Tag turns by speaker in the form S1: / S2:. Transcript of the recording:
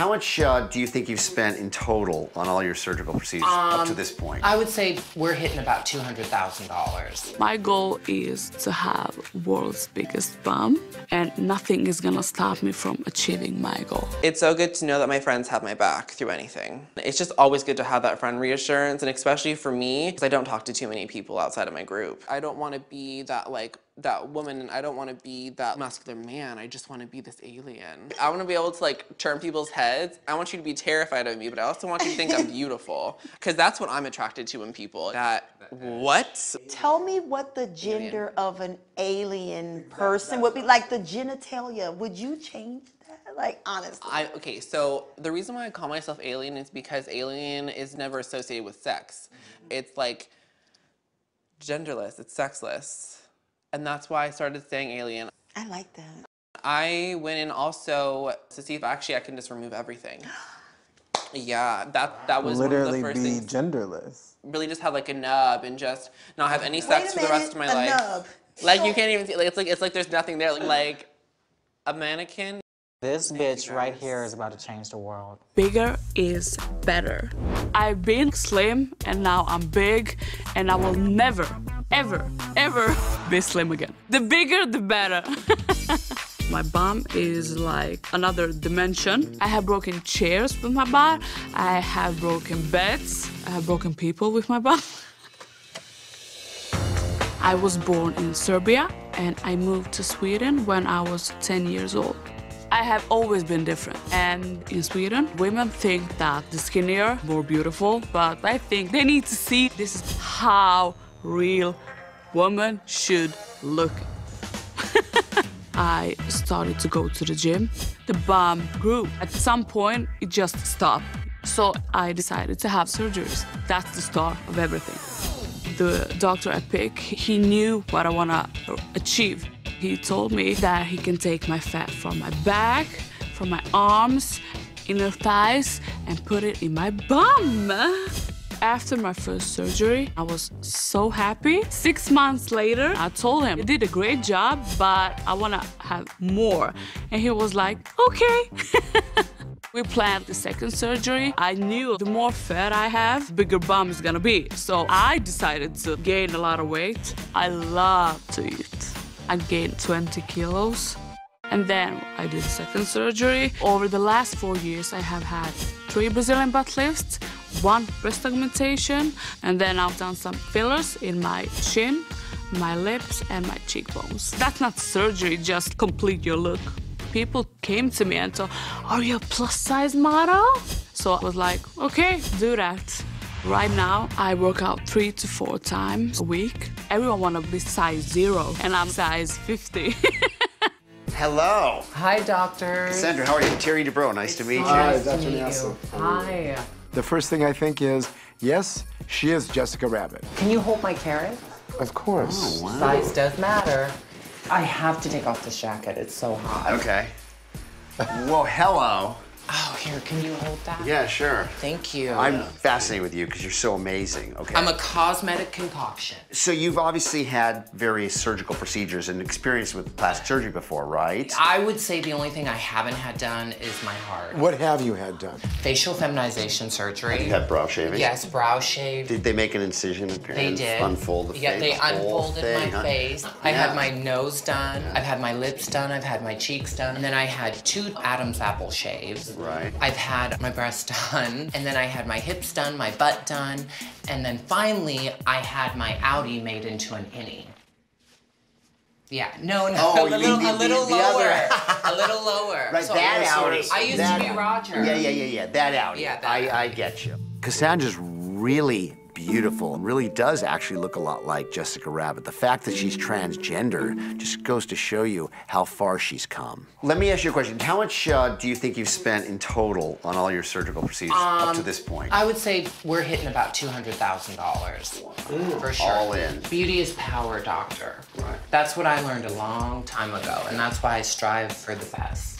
S1: How much uh, do you think you've spent in total on all your surgical procedures up to this point?
S2: I would say we're hitting about $200,000.
S3: My goal is to have world's biggest bum, and nothing is gonna stop me from achieving my goal.
S4: It's so good to know that my friends have my back through anything. It's just always good to have that friend reassurance, and especially for me, because I don't talk to too many people outside of my group. I don't want to be that like that woman, and I don't want to be that muscular man. I just want to be this alien. I want to be able to like turn people's heads. I want you to be terrified of me, but I also want you to think I'm beautiful, because that's what I'm attracted to in people. That what?
S5: Tell me what the gender of an alien person would be like. The genitalia. Would you change that? Like honestly.
S4: I okay, so the reason why I call myself alien is because alien is never associated with sex. It's like genderless, it's sexless. And that's why I started saying alien.
S5: I like that.
S4: I went in also to see if actually I can just remove everything. Yeah, that that was
S6: Literally
S4: one of the
S6: be
S4: things.
S6: genderless.
S4: Really just have like a nub and just not have any sex
S5: a
S4: for the rest of
S5: minute,
S4: my
S5: a
S4: life.
S5: nub.
S4: Like you can't even see like it's like it's like there's nothing there. Like, like a mannequin.
S7: This bitch right here is about to change the world.
S3: Bigger is better. I've been slim and now I'm big, and I will never, ever, ever be slim again. The bigger, the better. my bum is like another dimension. I have broken chairs with my bum. I have broken beds. I have broken people with my bum. I was born in Serbia and I moved to Sweden when I was 10 years old. I have always been different. And in Sweden, women think that the skinnier, more beautiful, but I think they need to see this is how real woman should look. I started to go to the gym. The bum grew. At some point, it just stopped. So I decided to have surgeries. That's the start of everything the doctor at PIC, he knew what I want to achieve. He told me that he can take my fat from my back, from my arms, inner thighs, and put it in my bum. After my first surgery, I was so happy. Six months later, I told him, you did a great job, but I want to have more. And he was like, okay. We planned the second surgery. I knew the more fat I have, the bigger bum is gonna be. So I decided to gain a lot of weight. I love to eat. I gained 20 kilos. And then I did second surgery. Over the last four years, I have had three Brazilian butt lifts, one breast augmentation, and then I've done some fillers in my chin, my lips, and my cheekbones. That's not surgery, just complete your look people came to me and told, Are you a plus size model? So I was like, Okay, do that. Right now, I work out three to four times a week. Everyone wanna be size zero, and I'm size 50.
S1: Hello.
S2: Hi, doctor.
S1: Sandra, how are you? Terry Dubrow, nice to meet you.
S6: Hi,
S2: Nice to
S6: Dr.
S2: meet you. Hi.
S6: The first thing I think is, yes, she is Jessica Rabbit.
S2: Can you hold my carrot?
S6: Of course.
S2: Oh, Size does matter. I have to take off this jacket. It's so hot.
S1: Okay. Well, hello.
S2: Here, can you hold that?
S1: Yeah, sure.
S2: Thank you.
S1: I'm fascinated with you because you're so amazing. Okay.
S2: I'm a cosmetic concoction.
S1: so you've obviously had various surgical procedures and experience with plastic surgery before, right?
S2: I would say the only thing I haven't had done is my heart.
S6: What have you had done?
S2: Facial feminization surgery.
S1: Have You had brow shaving.
S2: Yes, brow shave.
S1: Did they make an incision and
S2: They did.
S1: unfold the
S2: yeah,
S1: face?
S2: they unfolded
S1: thing,
S2: my
S1: huh?
S2: face. I
S1: Yeah.
S2: had my nose done. I've had my lips done. I've had my cheeks done. And then I had two Adam's apple shaves.
S1: Right.
S2: I've had my breast done. And then I had my hips done, my butt done. And then finally, I had my outie made into an innie. Yeah, no, no,
S1: Oh,
S2: a little,
S1: mean
S2: a little
S1: the
S2: lower,
S1: other-
S2: a little lower.
S1: Right,
S2: So
S1: that
S2: I
S1: outie.
S2: I used
S1: That
S2: to be. Roger.
S1: Yeah, yeah, yeah, yeah. That out.
S2: Yeah, that
S1: I,
S2: outie.
S1: I get you. Cassandra's really beautiful and really does actually look a lot like Jessica Rabbit. The fact that she's transgender just goes to show you how far she's come. Let me ask you a question. How much uh, do you think you've spent in total on all your surgical procedures up to this point?
S2: I would say we're hitting about two hundred thousand dollars for sure.
S1: All in.
S2: Beauty is power, doctor. That's what I learned a long time ago, and that's why I strive for the best.